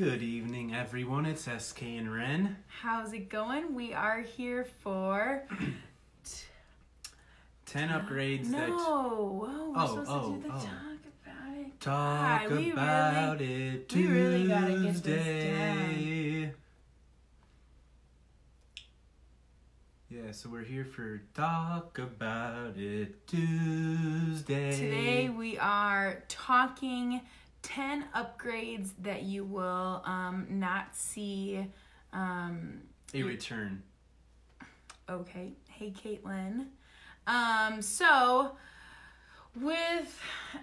Good evening, everyone. It's SK and Ren. How's it going? We are here for 10 upgrades no. that Whoa, we're Oh, supposed oh, to do oh, the oh. talk about it. talk God, about it we really gotta get this Tuesday. Yeah, so we're here for Talk About It Tuesday. Today we are talking 10 upgrades that you will um, not see. Um, a return. Okay. Hey, Caitlin. Um, so, with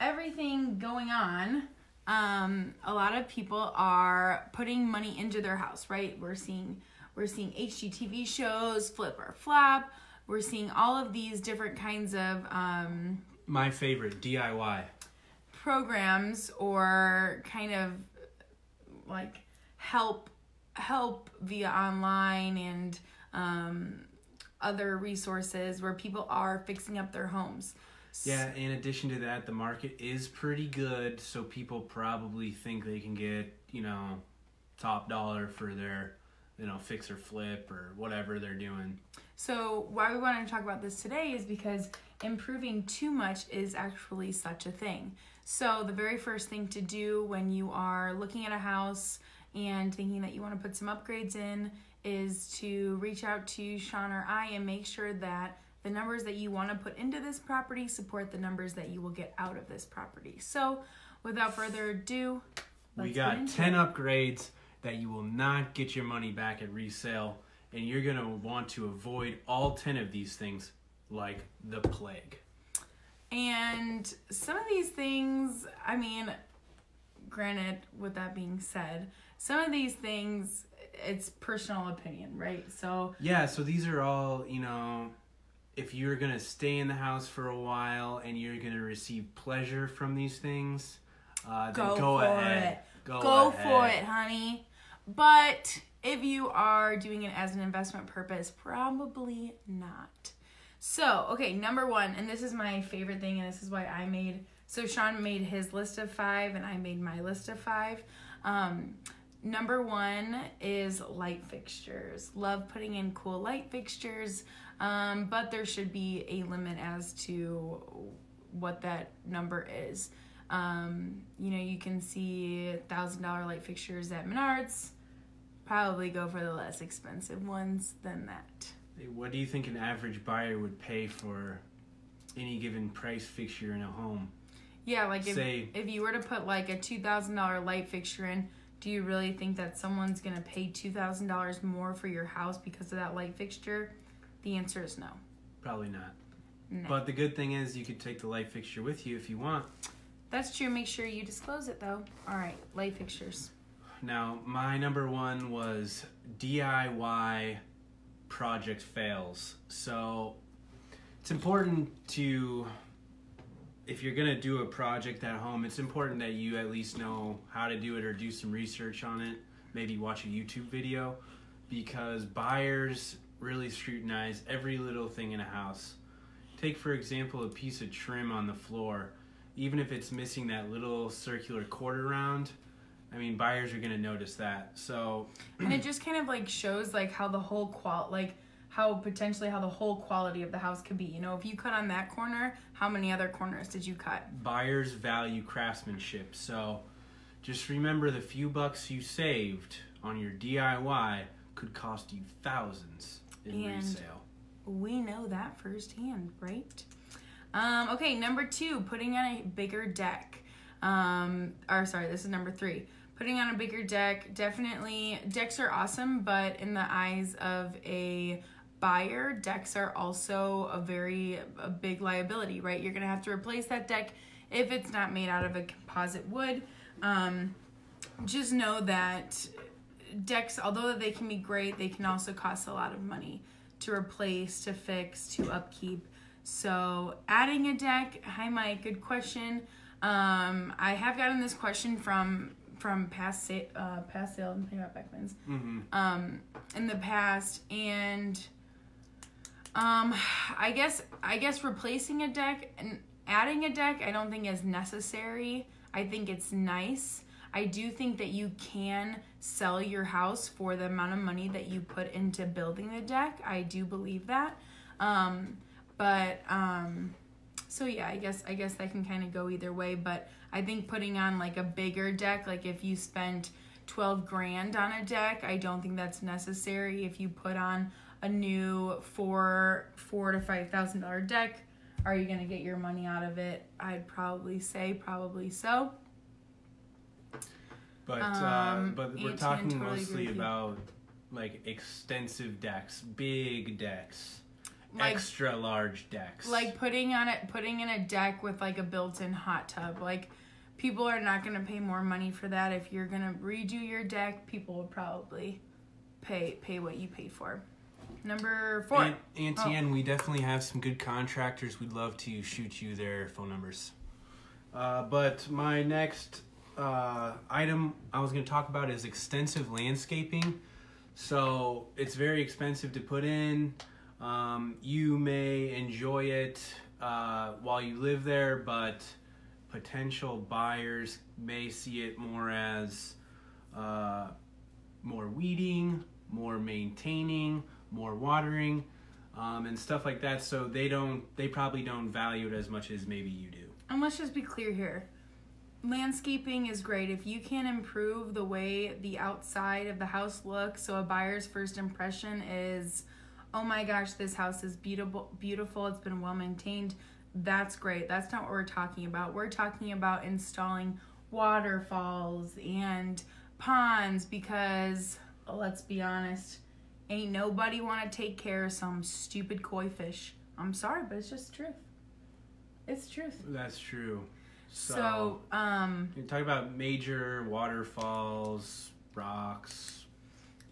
everything going on, um, a lot of people are putting money into their house, right? We're seeing we're seeing HGTV shows, Flip or Flop. We're seeing all of these different kinds of um, My favorite, DIY. Programs or kind of like help help via online and um, other resources where people are fixing up their homes. Yeah, in addition to that, the market is pretty good, so people probably think they can get, you know, top dollar for their, you know, fix or flip or whatever they're doing. So, why we wanted to talk about this today is because improving too much is actually such a thing. So, the very first thing to do when you are looking at a house and thinking that you want to put some upgrades in is to reach out to Sean or I and make sure that the numbers that you want to put into this property support the numbers that you will get out of this property. So, without further ado, we got 10 it. upgrades that you will not get your money back at resale, and you're going to want to avoid all 10 of these things like the plague. And some of these things, I mean, granted, with that being said, some of these things, it's personal opinion, right? So, Yeah, so these are all, you know, if you're going to stay in the house for a while and you're going to receive pleasure from these things, uh, then Go go, for ahead. it. Go, go ahead. for it, honey. But if you are doing it as an investment purpose, probably not. So, okay, number one, and this is my favorite thing, and this is why I made. So Sean made his list of five, and I made my list of five. Um, number one is light fixtures. Love putting in cool light fixtures, um, but there should be a limit as to what that number is. Um, you know, you can see thousand dollar light fixtures at Menards. Probably go for the less expensive ones than that. What do you think an average buyer would pay for any given price fixture in a home? Yeah, like if Say- if you were to put like a two thousand dollar light fixture in, do you really think that someone's gonna pay two thousand dollars more for your house because of that light fixture? The answer is no. Probably not. No. But the good thing is you could take the light fixture with you if you want. That's true. Make sure you disclose it though. All right, light fixtures. Now, my number one was DIY project fails. So, it's important to, if you're to do a project at home, it's important that you at least know how to do it or do some research on it. Maybe watch a YouTube video because buyers really scrutinize every little thing in a house. Take, for example, a piece of trim on the floor. Even if it's missing that little circular quarter round, I mean, buyers are going to notice that. So, and it just kind of like shows like how the whole qual like how potentially how the whole quality of the house could be. You know, if you cut on that corner, how many other corners did you cut? buyers value craftsmanship. So, just remember the few bucks you saved on your DIY could cost you thousands in And- resale. We know that firsthand, right? Um, okay, number two, putting on a bigger deck. Um, or sorry, this is number three. Putting on a bigger deck, definitely decks are awesome, but in the eyes of a buyer, decks are also a very a big liability, right? You're gonna have to replace that deck if it's not made out of a composite wood. Um, just know that decks, although they can be great, they can also cost a lot of money to replace, to fix, to upkeep. So, adding a deck, hi Mike, good question. Um, I have gotten this question from from past sa- uh, past sale. I'm thinking about Beckman's Mm-hmm. um, in the past, and um, I guess I guess replacing a deck and adding a deck, I don't think is necessary. I think it's nice. I do think that you can sell your house for the amount of money that you put into building the deck. I do believe that. Um, but um, so yeah, I guess I guess that can kind of go either way. But I think putting on like a bigger deck, like if you spent twelve grand on a deck, I don't think that's necessary. If you put on a new four four to five thousand dollar deck, are you gonna get your money out of it? I'd probably say probably so. But uh, Um, but we're talking totally mostly about like extensive decks, big decks, Like- extra large decks. like putting on it putting in a deck with like a built-in hot tub like people are not going to pay more money for that if you're going to redo your deck people will probably pay pay what you paid for number four Aunt, Auntie Ann, we definitely have some good contractors. We'd love to shoot you their phone numbers. Uh, but my next uh, item I was going to talk about is extensive landscaping. So it's very expensive to put in. Um, you may enjoy it uh, while you live there, but potential buyers may see it more as uh, more weeding, more maintaining, more watering, um, and stuff like that. So they don't, they probably don't value it as much as maybe you do. and let's just be clear here landscaping is great if you can improve the way the outside of the house looks so a buyer's first impression is oh my gosh this house is beautiful beautiful. It's been well maintained. That's great. That's not what we're talking about. We're talking about installing waterfalls and ponds because let's be honest ain't nobody want to take care of some stupid koi fish. I'm sorry but it's just truth. It's truth. That's true. So, so, um, you talk about major waterfalls, rocks,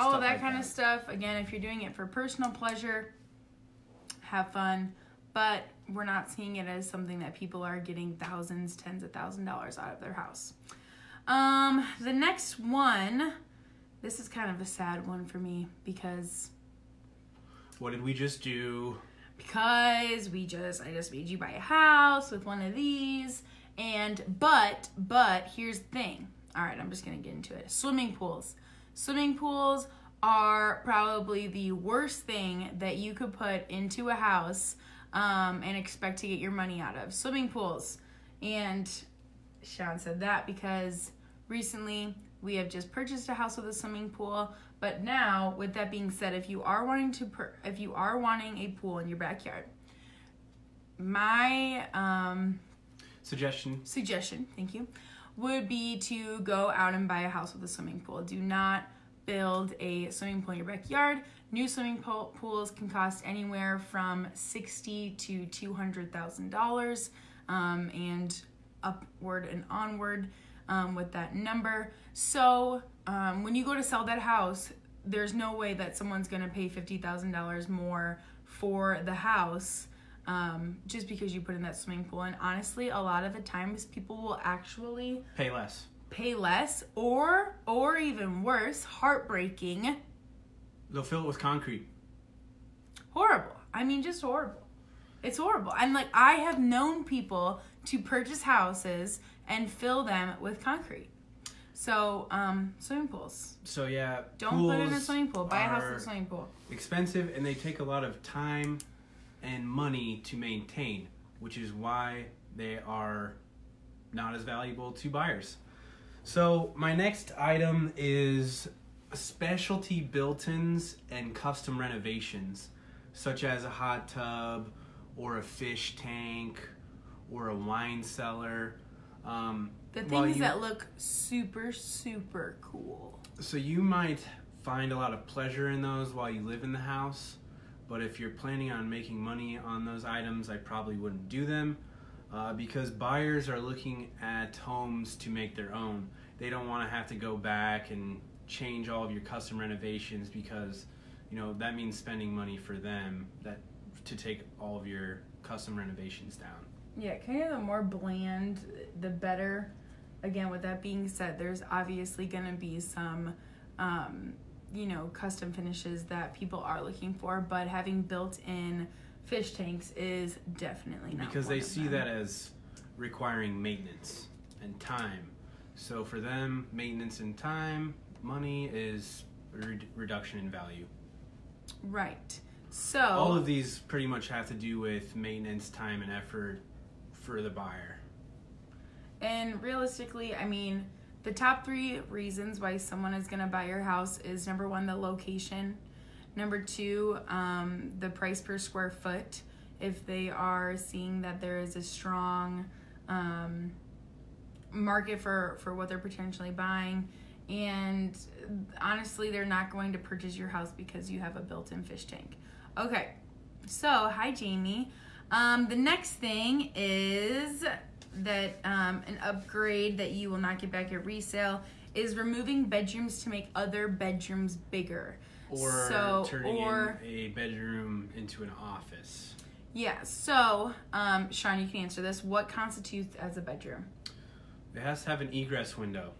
all of that like kind of stuff. Again, if you're doing it for personal pleasure, have fun. But we're not seeing it as something that people are getting thousands, tens of thousand dollars out of their house. Um, the next one, this is kind of a sad one for me because What did we just do? because we just I just made you buy a house with one of these and but but here's the thing. All right, I'm just going to get into it. Swimming pools. Swimming pools are probably the worst thing that you could put into a house um, and expect to get your money out of. Swimming pools. And Sean said that because recently we have just purchased a house with a swimming pool. But now, with that being said, if you are wanting to, per- if you are wanting a pool in your backyard, my um, Suggestion. suggestion, thank you, would be to go out and buy a house with a swimming pool. Do not build a swimming pool in your backyard. New swimming pool pools can cost anywhere from sixty to two hundred thousand dollars, um, and upward and onward um, with that number. So um, when you go to sell that house, there's no way that someone's gonna pay fifty thousand dollars more for the house um, just because you put in that swimming pool. And honestly, a lot of the times people will actually Pay less. pay less, or or even worse, heartbreaking, They'll fill it with concrete. horrible. I mean, just horrible. It's horrible. And like I have known people to purchase houses and fill them with concrete. So, um, swimming pools. So yeah, Don't put in a swimming pool. Buy a house with a swimming pool. expensive and they take a lot of time and money to maintain, which is why they are not as valuable to buyers. So my next item is specialty built-ins and custom renovations, such as a hot tub or a fish tank or a wine cellar. Um, The things you- that look super, super cool. so you might find a lot of pleasure in those while you live in the house, but if you're planning on making money on those items, I probably wouldn't do them uh, because buyers are looking at homes to make their own. They don't want to have to go back and change all of your custom renovations because you know that means spending money for them that to take all of your custom renovations down. Yeah, kind of the more bland, the better. Again, with that being said, there's obviously going to be some, um, you know, custom finishes that people are looking for, but having built in fish tanks is definitely not because they see them. that as requiring maintenance and time. So for them, maintenance and time, money is re- reduction in value. Right. So All of these pretty much have to do with maintenance, time, and effort for the buyer. And realistically, I mean, the top three reasons why someone is going to buy your house is number one, the location. Number two, um, the price per square foot. If they are seeing that there is a strong um, market for, for what they're potentially buying. And honestly, they're not going to purchase your house because you have a built in fish tank. Okay, so hi, Jamie. Um, the next thing is that um, an upgrade that you will not get back at resale is removing bedrooms to make other bedrooms bigger. Or So, turning or- a bedroom into an office. Yeah, so um, Sean, you can answer this. What constitutes as a bedroom? It has to have an egress window.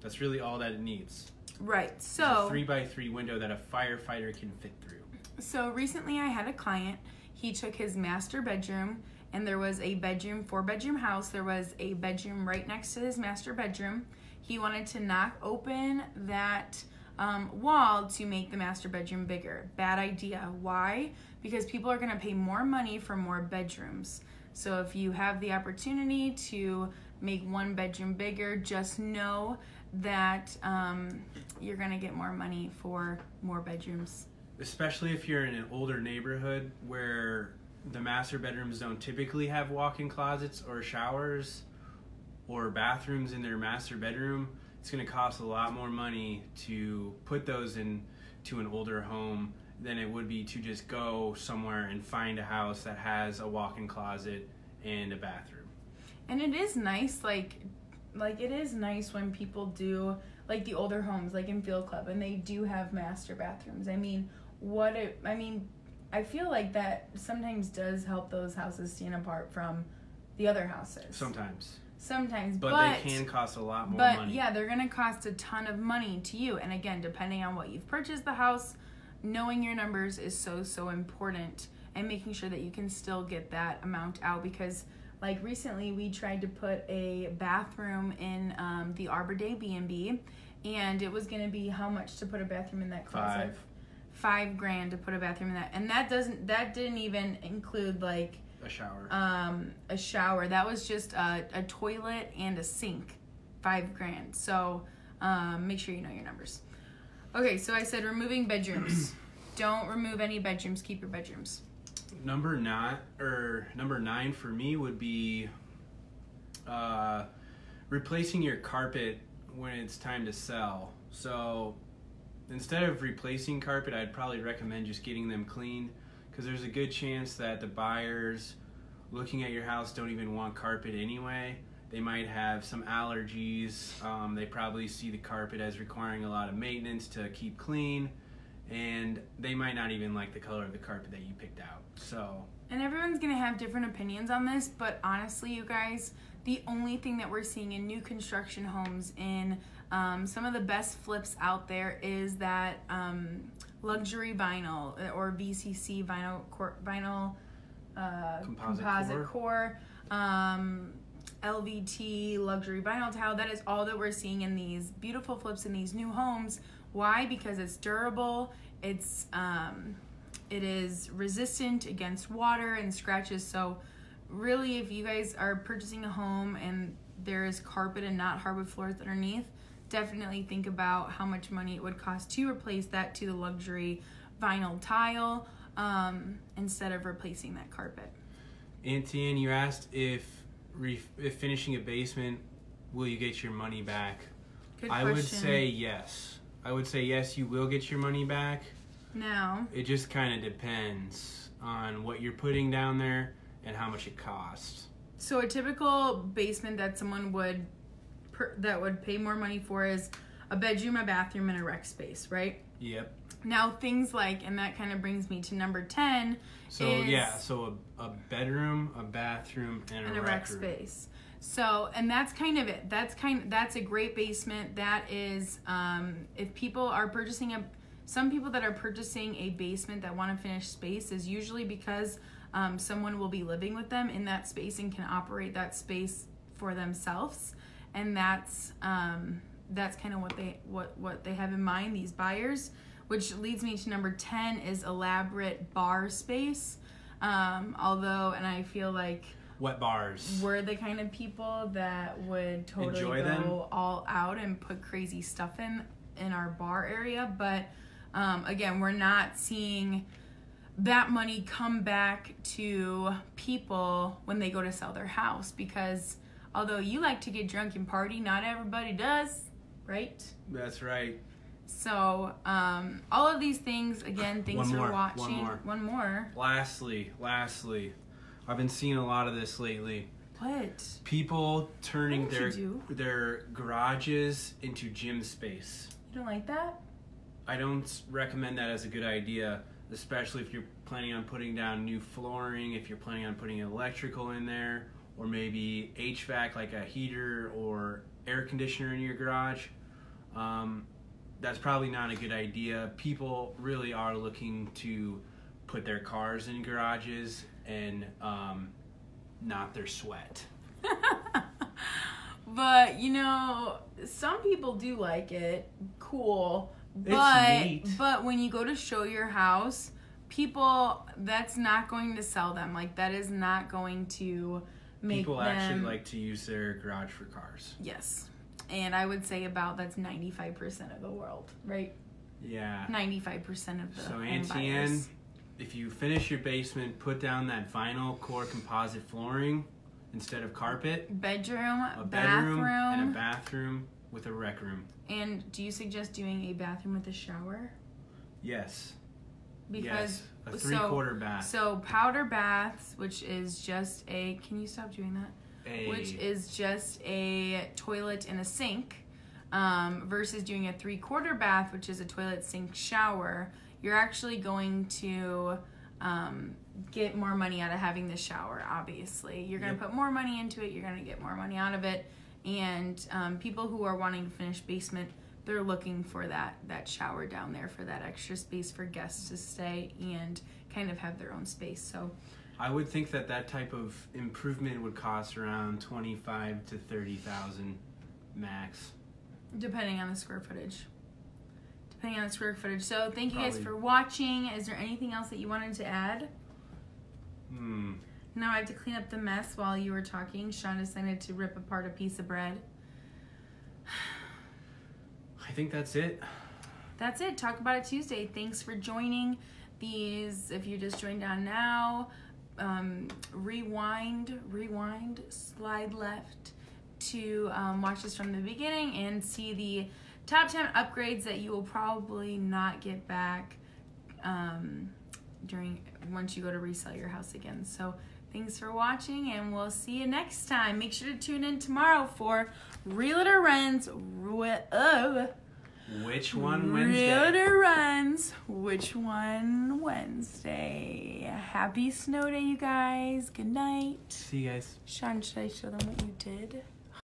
That's really all that it needs. Right, so three by three window that a firefighter can fit through. So recently I had a client. He took his master bedroom and there was a bedroom, four bedroom house. There was a bedroom right next to his master bedroom. He wanted to knock open that um, wall to make the master bedroom bigger. Bad idea. Why? Because people are going to pay more money for more bedrooms. So if you have the opportunity to make one bedroom bigger, just know that um, you're going to get more money for more bedrooms. especially if you're in an older neighborhood where the master bedrooms don't typically have walk-in closets or showers or bathrooms in their master bedroom it's going to cost a lot more money to put those in to an older home than it would be to just go somewhere and find a house that has a walk-in closet and a bathroom And it is nice, like, like it is nice when people do like the older homes, like in Field Club, and they do have master bathrooms. I mean, what it? I mean, I feel like that sometimes does help those houses stand apart from the other houses. sometimes Sometimes, but, but, they can cost a lot more but money yeah, they're gonna cost a ton of money to you. And again, depending on what you've purchased the house, knowing your numbers is so so important, and making sure that you can still get that amount out because. Like recently, we tried to put a bathroom in um, the Arbor Day B and B, and it was gonna be how much to put a bathroom in that closet? Five. Five grand to put a bathroom in that, and that doesn't that didn't even include like a shower um, a shower. That was just a, a toilet and a sink. Five grand. So um, make sure you know your numbers. Okay, so I said removing bedrooms. Don't remove any bedrooms. Keep your bedrooms. number nine or number nine for me would be uh, replacing your carpet when it's time to sell. So instead of replacing carpet, I'd probably recommend just getting them cleaned because there's a good chance that the buyers looking at your house don't even want carpet anyway. They might have some allergies. Um, they probably see the carpet as requiring a lot of maintenance to keep clean, and they might not even like the color of the carpet that you picked out. So And everyone's gonna have different opinions on this, but honestly, you guys, the only thing that we're seeing in new construction homes in um, some of the best flips out there is that um, luxury vinyl uh, or VCC vinyl cor- vinyl uh, Composite core. um, LVT luxury vinyl tile. That is all that we're seeing in these beautiful flips in these new homes. Why? Because it's durable. It's um, it is resistant against water and scratches. So, really, if you guys are purchasing a home and there is carpet and not hardwood floors underneath, definitely think about how much money it would cost to replace that to the luxury vinyl tile um, instead of replacing that carpet. Antian, you asked if re- if finishing a basement, will you get your money back? Good I question. would say yes. I would say yes, you will get your money back. now. It just kind of depends on what you're putting down there and how much it costs. So a typical basement that someone would per, that would pay more money for is a bedroom, a bathroom, and a rec space, right? Yep. Now things like, and that kind of brings me to number ten, So Is- yeah, so a, a bedroom, a bathroom, and a, and a rec rec space. So, and that's kind of it. That's kind. That's a great basement. That is, um, if people are purchasing a, some people that are purchasing a basement that want to finish space is usually because um, someone will be living with them in that space and can operate that space for themselves. And that's um, that's kind of what they what what they have in mind. These buyers, which leads me to number ten is elaborate bar space. Um, although, and I feel like Wet bars. we're the kind of people that would totally Enjoy go them? all out and put crazy stuff in in our bar area but um, again we're not seeing that money come back to people when they go to sell their house because although you like to get drunk and party not everybody does right That's right. so um, all of these things again thanks One for more, one watching more. one more Lastly, lastly, I've been seeing a lot of this lately. what People turning their their garages into gym space. you don't like that I don't recommend that as a good idea, especially if you're planning on putting down new flooring, if you're planning on putting electrical in there, or maybe HVAC like a heater or air conditioner in your garage. Um, that's probably not a good idea. People really are looking to put their cars in garages and um, not their sweat. but you know, some people do like it. Cool. It's But neat. but when you go to show your house, people that's not going to sell them. Like that is not going to make People them actually like to use their garage for cars. Yes. And I would say about that's 95% of the world, right? Yeah. 95% of the So buyers. If you finish your basement, put down that vinyl core composite flooring instead of carpet, bedroom, a bathroom, bedroom, and a bathroom with a rec room. and do you suggest doing a bathroom with a shower? Yes. Because yes. A so- three quarter bath. So powder baths, which is just a can you stop doing that? a, Which is just a toilet and a sink, um, versus doing a three quarter bath, which is a toilet, sink, shower. You're actually going to um, get more money out of having the shower. Obviously, you're going to Yep. put more money into it. You're going to get more money out of it. And um, people who are wanting to finish basement, they're looking for that that shower down there for that extra space for guests to stay and kind of have their own space. So I would think that that type of improvement would cost around twenty five to thirty thousand max. Depending on the square footage. Depending on the square footage. So thank you guys for watching. Is there anything else that you wanted to add? Hmm. Now I have to clean up the mess while you were talking. Sean decided to rip apart a piece of bread. I think that's it. That's it. Talk about it Tuesday. Thanks for joining these. If you just joined on now, um, rewind, rewind, slide left to um, watch this from the beginning and see the top 10 upgrades that you will probably not get back um, during once you go to resell your house again. So thanks for watching and we'll see you next time. Make sure to tune in tomorrow for Realtor Runs. Ru- uh, Which one Wednesday? Realtor runs. Which one Wednesday? Happy snow day, you guys. Good night. See you guys. Sean, should I show them what you did?